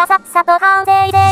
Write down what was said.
ださっさと完成です。